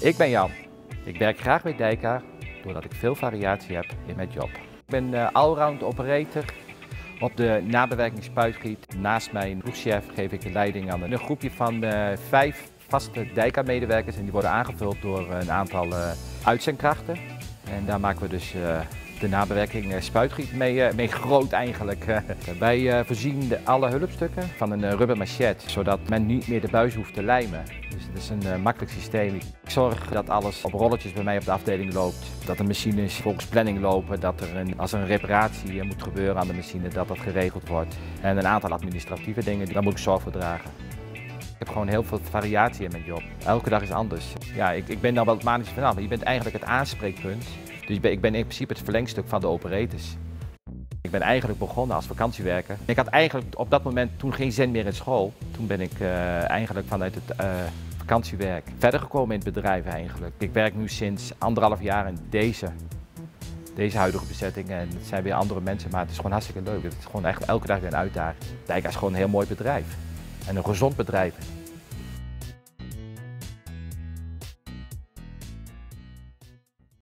Ik ben Jan. Ik werk graag bij Dijka doordat ik veel variatie heb in mijn job. Ik ben uh, allround operator op de nabewerking spuitgiet. Naast mijn ploegchef geef ik de leiding aan een groepje van uh, vijf vaste Dijka-medewerkers en die worden aangevuld door een aantal uh, uitzendkrachten. En daar maken we dus de nabewerking spuitgiet mee, mee groot eigenlijk. Wij voorzien de, alle hulpstukken van een rubber machette, zodat men niet meer de buis hoeft te lijmen. Dus het is een makkelijk systeem. Ik zorg dat alles op rolletjes bij mij op de afdeling loopt. Dat de machines volgens planning lopen, dat er een, als er een reparatie moet gebeuren aan de machine, dat dat geregeld wordt. En een aantal administratieve dingen, daar moet ik zorg voor dragen. Ik heb gewoon heel veel variatie in mijn job. Elke dag is anders. Ja, ik, ik ben dan wel het manisch vanaf, maar je bent eigenlijk het aanspreekpunt. Dus ik ben, in principe het verlengstuk van de operators. Ik ben eigenlijk begonnen als vakantiewerker. Ik had eigenlijk op dat moment toen geen zin meer in school. Toen ben ik uh, eigenlijk vanuit het uh, vakantiewerk verder gekomen in het bedrijf eigenlijk. Ik werk nu sinds anderhalf jaar in deze, deze huidige bezetting en het zijn weer andere mensen, maar het is gewoon hartstikke leuk. Het is gewoon echt elke dag weer een uitdaging. Dijka is gewoon een heel mooi bedrijf en een gezond bedrijf.